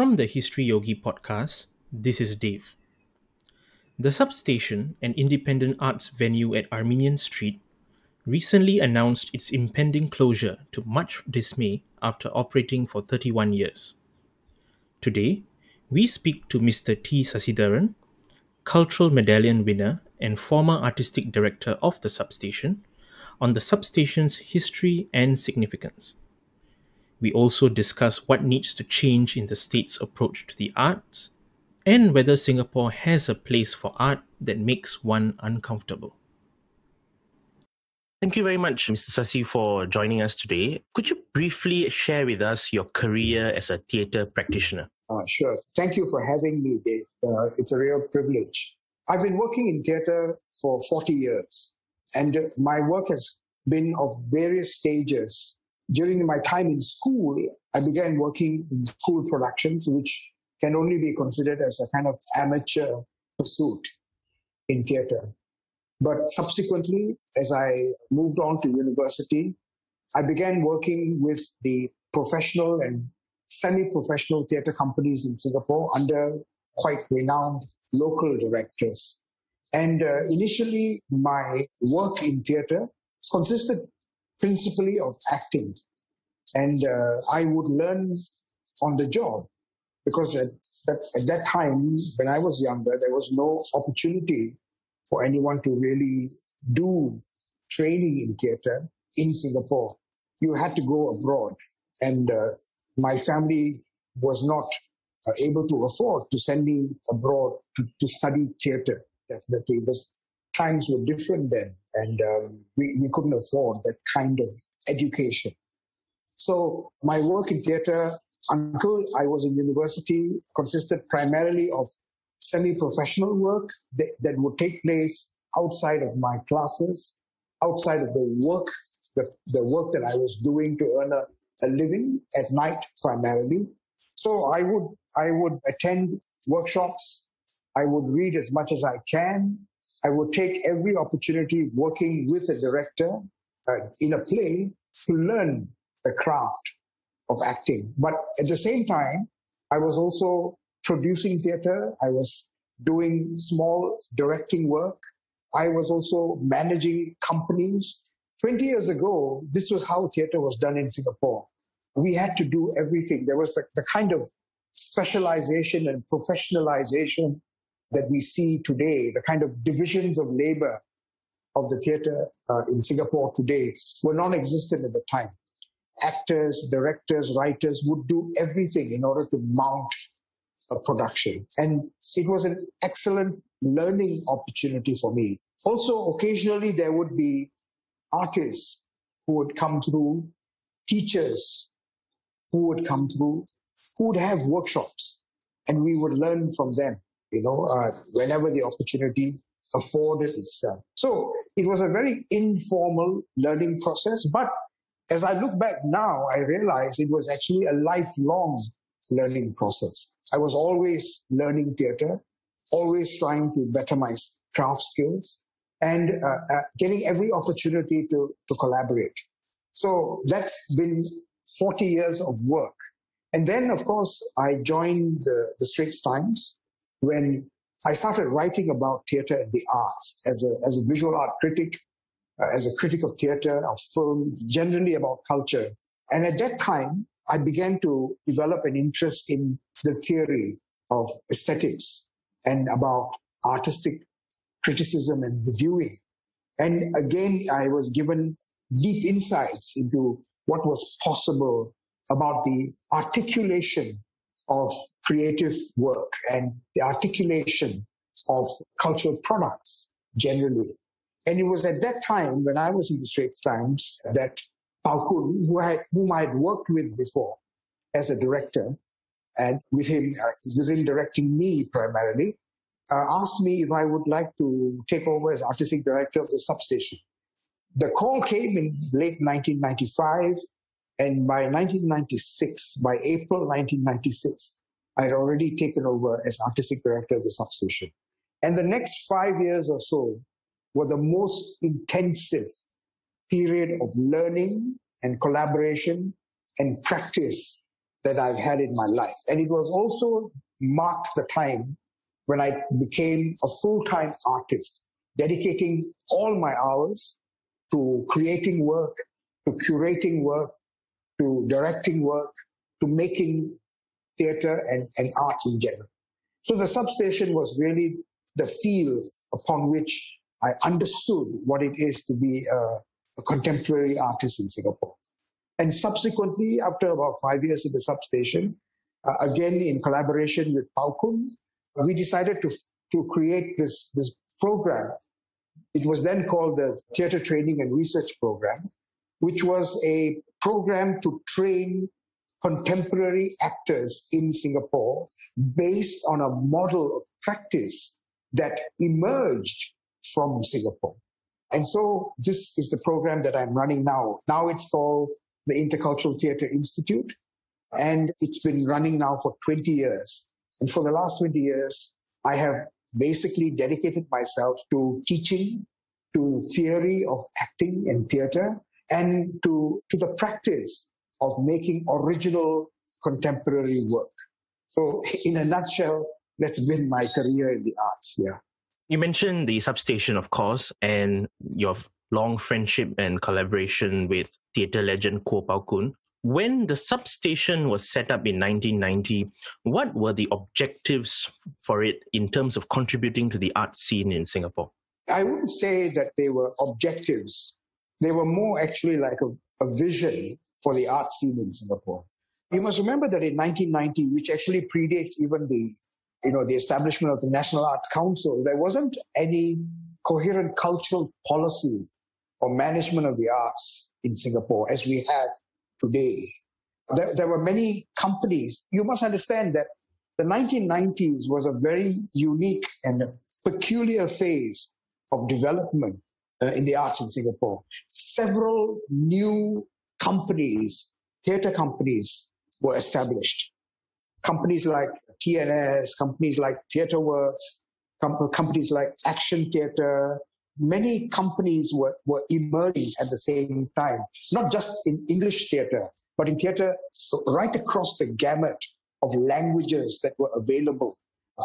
From the Historyogi podcast, this is Dave. The Substation, an independent arts venue at Armenian Street, recently announced its impending closure to much dismay after operating for 31 years. Today, we speak to Mr. T. Sasitharan, Cultural Medallion winner and former artistic director of the substation, on the substation's history and significance. We also discuss what needs to change in the state's approach to the arts and whether Singapore has a place for art that makes one uncomfortable. Thank you very much, Mr. Sasi, for joining us today. Could you briefly share with us your career as a theatre practitioner? Uh, sure. Thank you for having me, Dave. Uh, it's a real privilege. I've been working in theatre for 40 years, and my work has been of various stages. During my time in school, I began working in school productions, which can only be considered as a kind of amateur pursuit in theatre. But subsequently, as I moved on to university, I began working with the professional and semi-professional theatre companies in Singapore under quite renowned local directors. And uh, initially, my work in theatre consisted principally of acting. And uh, I would learn on the job because at that, at that time, when I was younger, there was no opportunity for anyone to really do training in theatre in Singapore. You had to go abroad. And uh, my family was not uh, able to afford to send me abroad to, to study theatre. Definitely, the times were different then, and um, we, we couldn't afford that kind of education. So my work in theatre until I was in university consisted primarily of semi-professional work that, that would take place outside of my classes, outside of the work, the, the work that I was doing to earn a, a living at night primarily. So I would, I would attend workshops. I would read as much as I can. I would take every opportunity working with a director uh, in a play to learn the craft of acting. But at the same time, I was also producing theater. I was doing small directing work. I was also managing companies. 20 years ago, this was how theater was done in Singapore. We had to do everything. There was the, the kind of specialization and professionalization that we see today, the kind of divisions of labor of the theater uh, in Singapore today were non-existent at the time. Actors, directors, writers would do everything in order to mount a production. And it was an excellent learning opportunity for me. Also, occasionally there would be artists who would come through, teachers who would come through, who would have workshops, and we would learn from them, you know, uh, whenever the opportunity afforded itself. So it was a very informal learning process, but as I look back now, I realize it was actually a lifelong learning process. I was always learning theater, always trying to better my craft skills and uh, uh, getting every opportunity to, to collaborate. So that's been 40 years of work. And then, of course, I joined the, the Straits Times when I started writing about theater and the arts as a, as a visual art critic, uh, as a critic of theater, of film, generally about culture. And at that time, I began to develop an interest in the theory of aesthetics and about artistic criticism and reviewing. And again, I was given deep insights into what was possible about the articulation of creative work and the articulation of cultural products generally. And it was at that time when I was in the Straits Times that Pao Kun, who I, whom I had worked with before as a director, and with him, uh, with him directing me primarily, uh, asked me if I would like to take over as artistic director of the substation. The call came in late 1995, and by 1996, by April 1996, I had already taken over as artistic director of the substation. And the next five years or so were the most intensive period of learning and collaboration and practice that I've had in my life. And it was also marked the time when I became a full-time artist, dedicating all my hours to creating work, to curating work, to directing work, to making theater and, and art in general. So the substation was really the field upon which I understood what it is to be a, a contemporary artist in Singapore. And subsequently, after about five years in the substation, uh, again in collaboration with Pao Kun, we decided to, to create this, this program. It was then called the Theatre Training and Research Program, which was a program to train contemporary actors in Singapore based on a model of practice that emerged from Singapore. And so this is the program that I'm running now. Now it's called the Intercultural Theatre Institute. And it's been running now for 20 years. And for the last 20 years, I have basically dedicated myself to teaching, to theory of acting and theater, and to, to the practice of making original contemporary work. So in a nutshell, that's been my career in the arts. Yeah. You mentioned the substation, of course, and your long friendship and collaboration with theatre legend Kuo Pao Kun. When the substation was set up in 1990, what were the objectives for it in terms of contributing to the art scene in Singapore? I wouldn't say that they were objectives. They were more actually like a, a vision for the art scene in Singapore. You must remember that in 1990, which actually predates even the, you know, the establishment of the National Arts Council, there wasn't any coherent cultural policy or management of the arts in Singapore as we have today. There, there were many companies. You must understand that the 1990s was a very unique and peculiar phase of development uh, in the arts in Singapore. Several new companies, theater companies, were established. Companies like TNS, companies like Theatre Works, com- companies like Action Theatre, many companies were, were emerging at the same time, not just in English theater, but in theater right across the gamut of languages that were available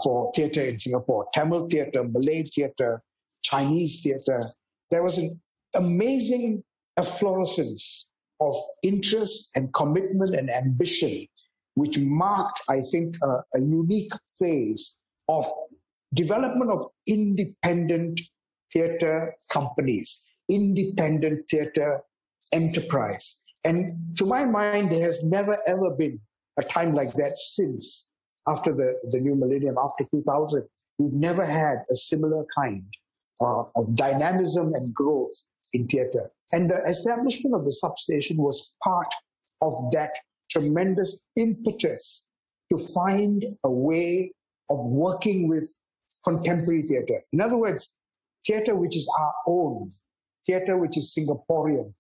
for theater in Singapore Tamil theater, Malay theater, Chinese theater. There was an amazing efflorescence of interest and commitment and ambition, which marked, I think, a unique phase of development of independent theater companies, independent theater enterprise. And to my mind, there has never ever been a time like that since after the, the new millennium, after 2000. We've never had a similar kind uh, of dynamism and growth in theater. And the establishment of the substation was part of that tremendous impetus to find a way of working with contemporary theater. In other words, theater which is our own, theater which is Singaporean,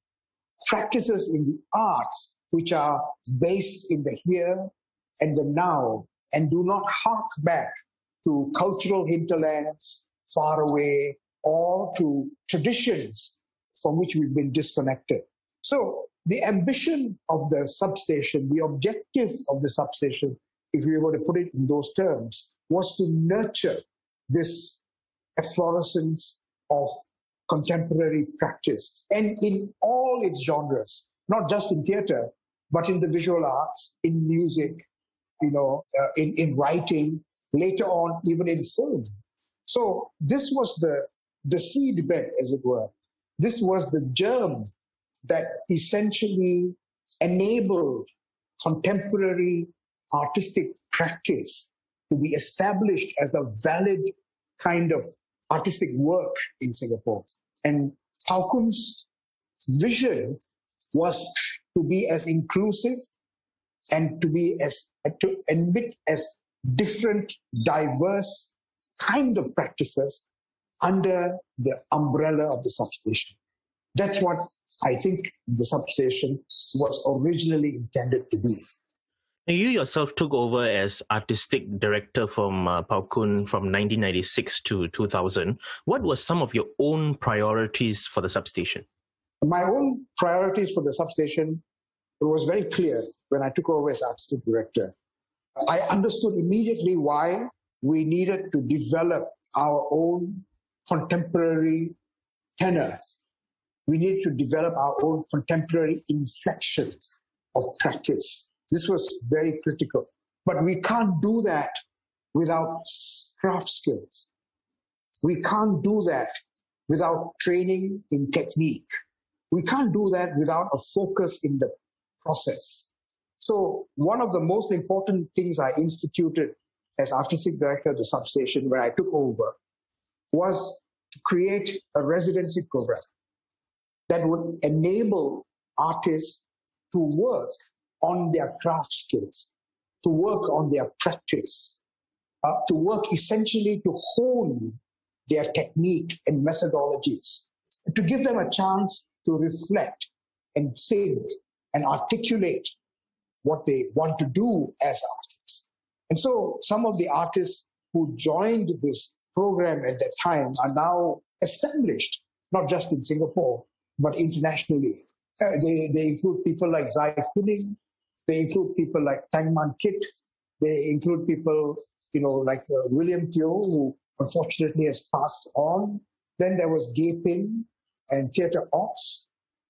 practices in the arts which are based in the here and the now and do not hark back to cultural hinterlands far away or to traditions from which we've been disconnected. So the ambition of the substation, the objective of the substation, if we were to put it in those terms, was to nurture this efflorescence of contemporary practice and in all its genres, not just in theater, but in the visual arts, in music, you know, uh, in, in writing, later on, even in film. So this was the, the seed bed, as it were. This was the germ that essentially enabled contemporary artistic practice to be established as a valid kind of artistic work in Singapore. And Pao Kun's vision was to be as inclusive and to be as to admit as different, diverse kind of practices under the umbrella of the substation. That's what I think the substation was originally intended to be. You yourself took over as artistic director from uh, Pao Kun from 1996 to 2000. What were some of your own priorities for the substation? My own priorities for the substation it was very clear when I took over as artistic director. I understood immediately why we needed to develop our own contemporary tenor. We need to develop our own contemporary inflection of practice. This was very critical. But we can't do that without craft skills. We can't do that without training in technique. We can't do that without a focus in the process. So one of the most important things I instituted as artistic director of the substation when I took over was to create a residency program that would enable artists to work on their craft skills, to work on their practice, uh, to work essentially to hone their technique and methodologies, to give them a chance to reflect and think and articulate what they want to do as artists. And so some of the artists who joined this program at that time are now established, not just in Singapore, but internationally. Uh, they, they include people like Zai Kuning. They include people like Tang Man Kit. They include people, you know, like uh, William Teo, who unfortunately has passed on. Then there was Gaping and Theatre Ox.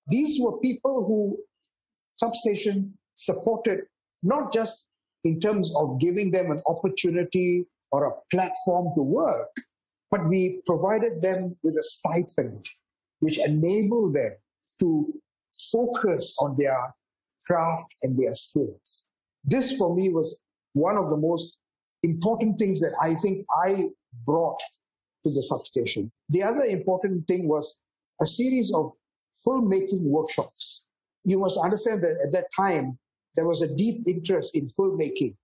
These were people who substation supported not just in terms of giving them an opportunity or a platform to work, but we provided them with a stipend which enabled them to focus on their craft and their skills. This for me was one of the most important things that I think I brought to the substation. The other important thing was a series of filmmaking workshops. You must understand that at that time, there was a deep interest in filmmaking.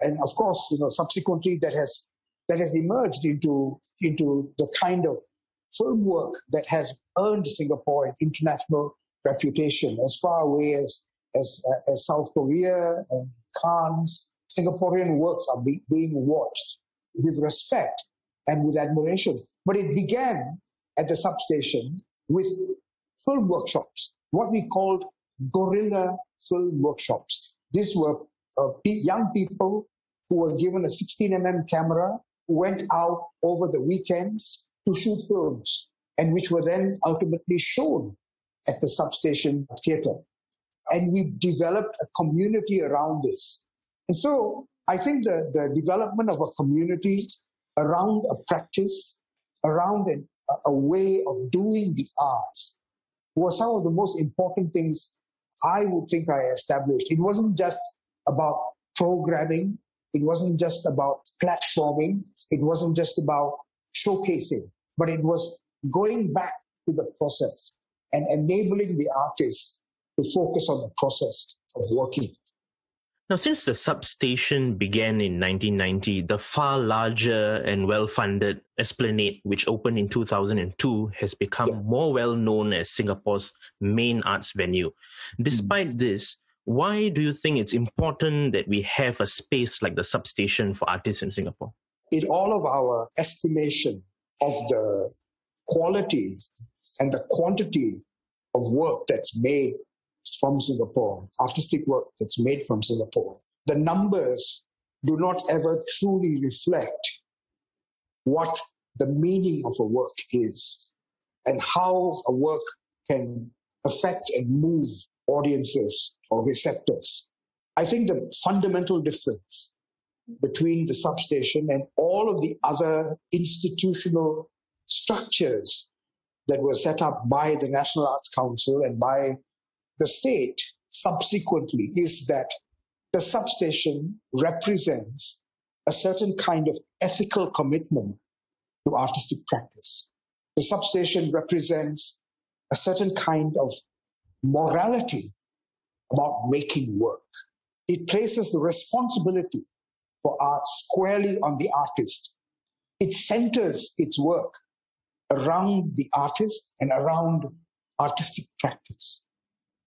And of course, you know, subsequently that has, that has emerged into, into the kind of film work that has earned Singapore an international reputation as far away as, as, uh, as South Korea and Cannes. Singaporean works are be, being watched with respect and with admiration. But it began at the substation with film workshops, what we called guerrilla film workshops. These were uh, young people who were given a 16mm camera, went out over the weekends to shoot films, and which were then ultimately shown at the substation theater. And we developed a community around this. And so I think the, the development of a community around a practice, around an, a way of doing the arts was some of the most important things I would think I established. It wasn't just about programming. It wasn't just about platforming. It wasn't just about showcasing, but it was going back to the process and enabling the artist to focus on the process of working. Now, since the substation began in 1990, the far larger and well funded Esplanade, which opened in 2002, has become yeah. more well known as Singapore's main arts venue. Despite mm. this, why do you think it's important that we have a space like the substation for artists in Singapore? In all of our estimation of the quality and the quantity of work that's made from Singapore, artistic work that's made from Singapore, the numbers do not ever truly reflect what the meaning of a work is and how a work can affect and move audiences or receptors. I think the fundamental difference between the substation and all of the other institutional structures that were set up by the National Arts Council and by the state subsequently is that the substation represents a certain kind of ethical commitment to artistic practice. The substation represents a certain kind of morality about making work. It places the responsibility for art squarely on the artist. It centers its work around the artist and around artistic practice.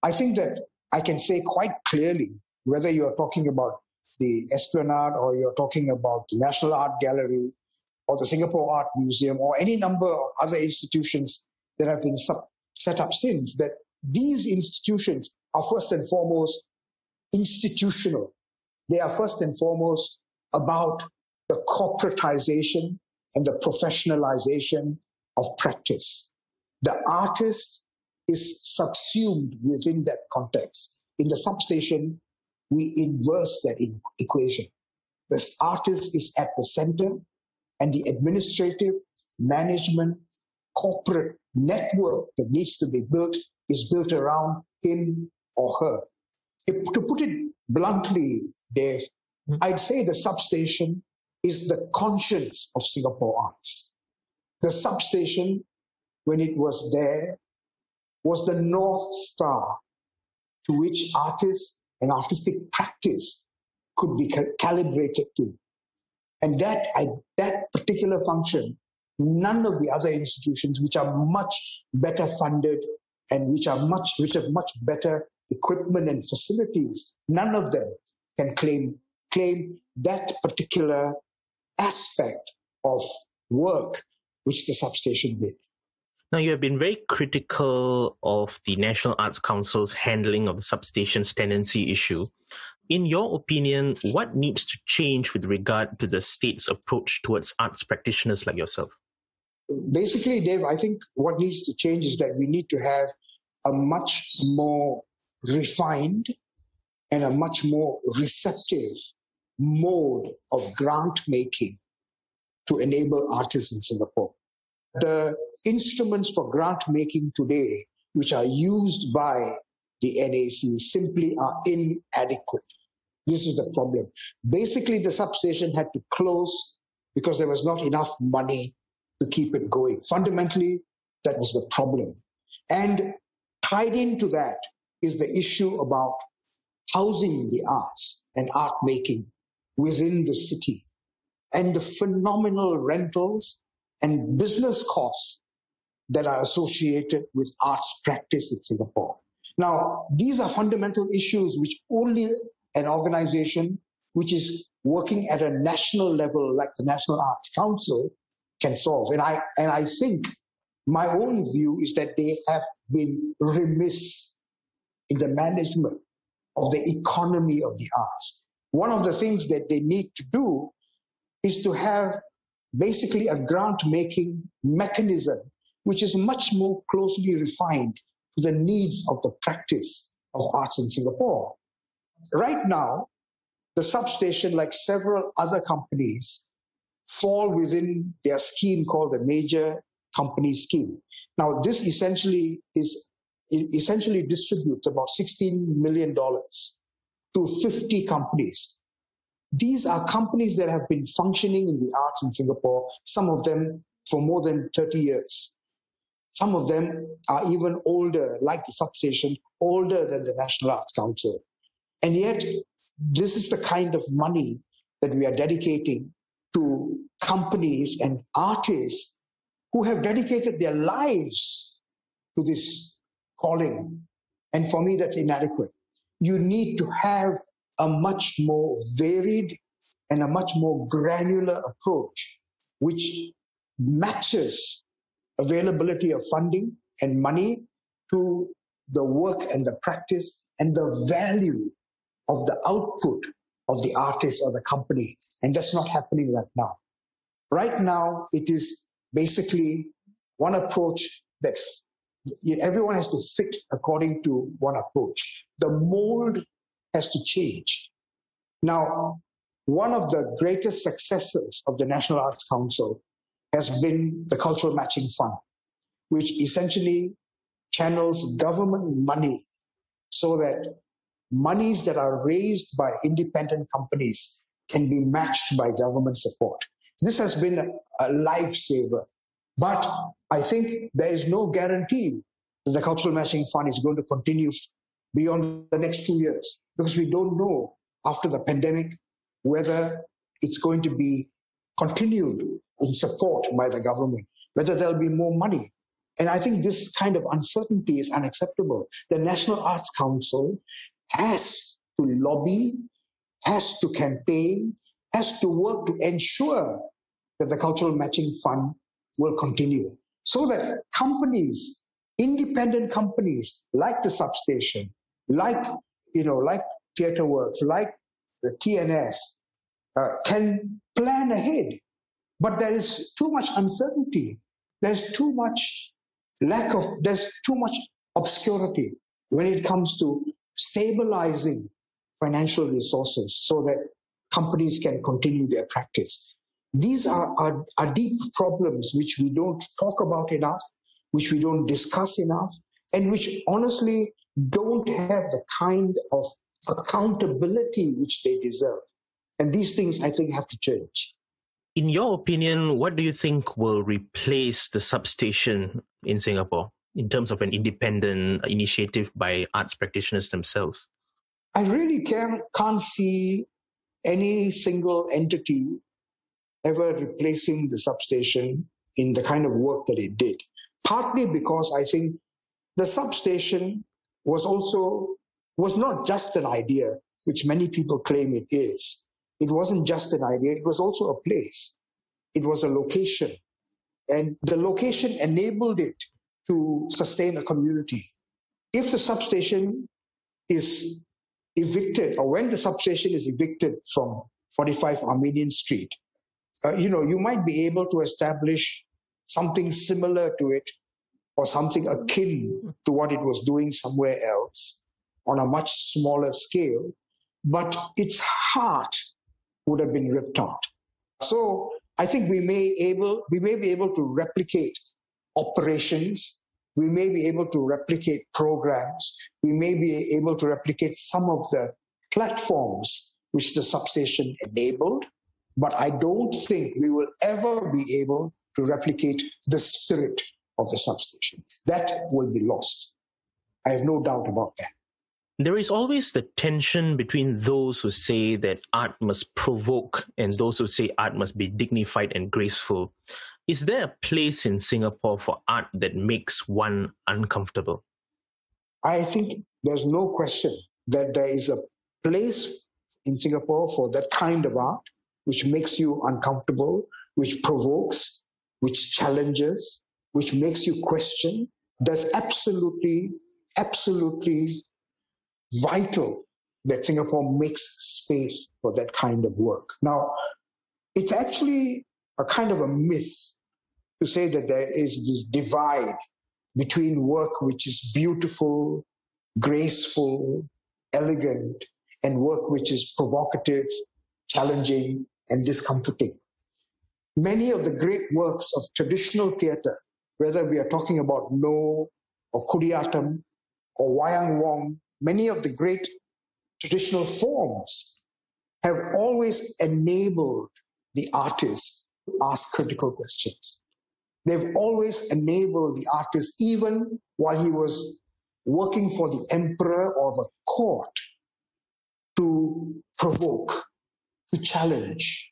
I think that I can say quite clearly whether you're talking about the Esplanade or you're talking about the National Art Gallery or the Singapore Art Museum or any number of other institutions that have been sub- set up since, that these institutions are first and foremost institutional. They are first and foremost about the corporatization and the professionalization of practice. The artist is subsumed within that context. In the substation, we inverse that equation. The artist is at the center and the administrative, management, corporate network that needs to be built is built around him or her. If, to put it bluntly, Dave, mm-hmm. I'd say the substation is the conscience of Singapore arts. The substation, when it was there, was the North Star to which artists and artistic practice could be calibrated to. And that, I, that particular function, none of the other institutions, which are much better funded and which are much, which have much better equipment and facilities, none of them can claim, claim that particular aspect of work which the substation did. Now, you have been very critical of the National Arts Council's handling of the substation's tenancy issue. In your opinion, what needs to change with regard to the state's approach towards arts practitioners like yourself? Basically, Dave, I think what needs to change is that we need to have a much more refined and a much more receptive mode of grant making to enable artists in Singapore. The instruments for grant making today, which are used by the NAC, simply are inadequate. This is the problem. Basically, the substation had to close because there was not enough money to keep it going. Fundamentally, that was the problem. And tied into that is the issue about housing the arts and art making within the city and the phenomenal rentals and business costs that are associated with arts practice in Singapore. Now, these are fundamental issues which only an organization which is working at a national level like the National Arts Council can solve. And I, and I think my own view is that they have been remiss in the management of the economy of the arts. One of the things that they need to do is to have basically a grant making mechanism which is much more closely refined to the needs of the practice of arts in Singapore. Right now, the substation, like several other companies, fall within their scheme called the major company scheme. Now, this essentially is essentially distributes about $16 million to 50 companies these are companies that have been functioning in the arts in Singapore, some of them for more than 30 years. Some of them are even older, like the substation, older than the National Arts Council. And yet, this is the kind of money that we are dedicating to companies and artists who have dedicated their lives to this calling. And for me, that's inadequate. You need to have a much more varied and a much more granular approach, which matches availability of funding and money to the work and the practice and the value of the output of the artist or the company. And that's not happening right now. Right now, it is basically one approach that everyone has to fit according to one approach. The mold has to change. Now, one of the greatest successes of the National Arts Council has been the Cultural Matching Fund, which essentially channels government money so that monies that are raised by independent companies can be matched by government support. This has been a, a lifesaver. But I think there is no guarantee that the Cultural Matching Fund is going to continue beyond the next two years because we don't know after the pandemic whether it's going to be continued in support by the government, whether there'll be more money. And I think this kind of uncertainty is unacceptable. The National Arts Council has to lobby, has to campaign, has to work to ensure that the Cultural Matching Fund will continue so that companies, independent companies like the substation, like, you know, like theater works, like the TNS, uh, can plan ahead. But there is too much uncertainty. There's too much lack of, there's too much obscurity when it comes to stabilizing financial resources so that companies can continue their practice. These are, are, are deep problems which we don't talk about enough, which we don't discuss enough, and which honestly don't have the kind of accountability which they deserve. And these things, I think, have to change. In your opinion, what do you think will replace the substation in Singapore in terms of an independent initiative by arts practitioners themselves? I really can, can't see any single entity ever replacing the substation in the kind of work that it did. Partly because I think the substation was also was not just an idea, which many people claim it is. It wasn't just an idea, it was also a place. It was a location. And the location enabled it to sustain a community. If the substation is evicted, or when the substation is evicted from 45 Armenian Street, uh, you know, you might be able to establish something similar to it or something akin to what it was doing somewhere else on a much smaller scale, but its heart would have been ripped out. So I think we may able we may be able to replicate operations. We may be able to replicate programs. We may be able to replicate some of the platforms which the substation enabled. But I don't think we will ever be able to replicate the spirit of the substation. That will be lost. I have no doubt about that. There is always the tension between those who say that art must provoke and those who say art must be dignified and graceful. Is there a place in Singapore for art that makes one uncomfortable? I think there's no question that there is a place in Singapore for that kind of art, which makes you uncomfortable, which provokes, which challenges, which makes you question. There's absolutely, absolutely vital that Singapore makes space for that kind of work. Now, it's actually a kind of a myth to say that there is this divide between work which is beautiful, graceful, elegant, and work which is provocative, challenging, and discomforting. Many of the great works of traditional theatre, whether we are talking about Noh or Kudiyattam or Wayang Wong many of the great traditional forms have always enabled the artist to ask critical questions. They've always enabled the artist, even while he was working for the emperor or the court, to provoke, to challenge,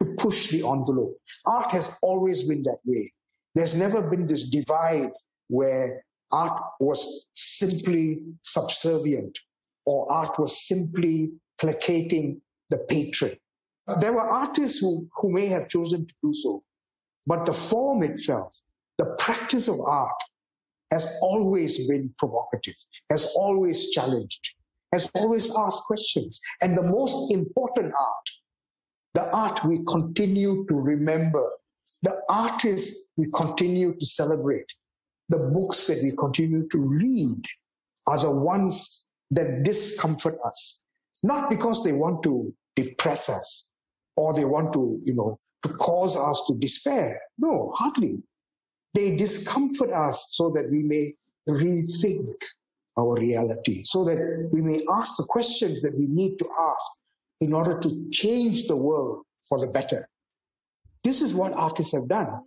to push the envelope. Art has always been that way. There's never been this divide where art was simply subservient or art was simply placating the patron. There were artists who, who may have chosen to do so, but the form itself, the practice of art, has always been provocative, has always challenged, has always asked questions. And the most important art, the art we continue to remember, the artists we continue to celebrate, the books that we continue to read are the ones that discomfort us. Not because they want to depress us or they want to, you know, to cause us to despair. No, hardly. They discomfort us so that we may rethink our reality, so that we may ask the questions that we need to ask in order to change the world for the better. This is what artists have done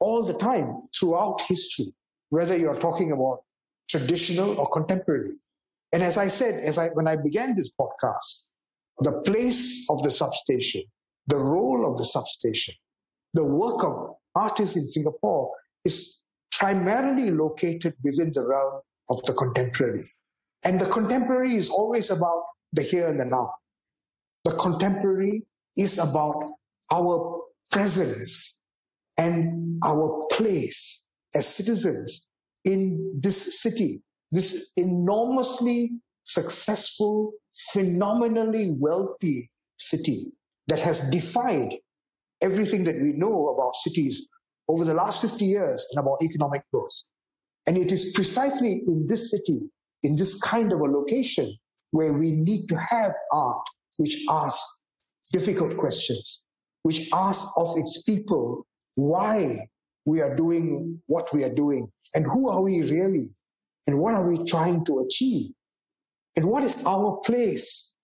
all the time throughout history whether you're talking about traditional or contemporary. And as I said, as I, when I began this podcast, the place of the substation, the role of the substation, the work of artists in Singapore is primarily located within the realm of the contemporary. And the contemporary is always about the here and the now. The contemporary is about our presence and our place as citizens in this city this enormously successful, phenomenally wealthy city that has defied everything that we know about cities over the last 50 years and about economic growth. And it is precisely in this city, in this kind of a location, where we need to have art which asks difficult questions, which asks of its people why we are doing what we are doing and who are we really and what are we trying to achieve and what is our place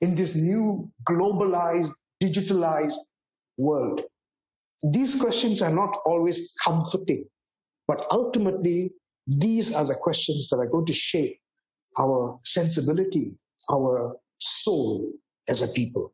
in this new globalized, digitalized world. These questions are not always comforting, but ultimately, these are the questions that are going to shape our sensibility, our soul as a people.